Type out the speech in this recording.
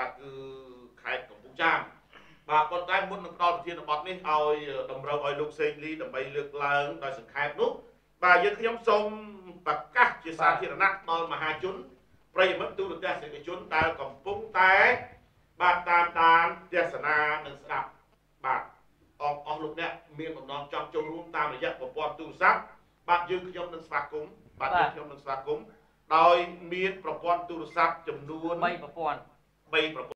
បាទគឺខេត្តកំពង់ចាមបាទប៉ុន្តែមុននឹងផ្ដល់ប្រធានបទនេះឲ្យតម្រូវឲ្យលោកសេងលីដើម្បីលើកឡើងដោយសង្ខេបនោះបាទយើងខ្ញុំសូមប្រកាសជាសាធារណៈដល់មហាជនប្រិយមិត្តទូរទស្សនិកជនដែលកំពុងតែបាទតាមដានទេសនានិងស្ដាប់បាទអស់អស់លោកអ្នកមានបំណងចង់ចូលរួមតាមរយៈប្រព័ន្ធទូរស័ព្ទបាទយើងខ្ញុំនឹងស្វាគមន៍បាទយើងខ្ញុំនឹងស្វាគមន៍ដោយមានប្រព័ន្ធទូរស័ព្ទចំនួន3ប្រព័ន្ធ 3ប្រព័ន្ធ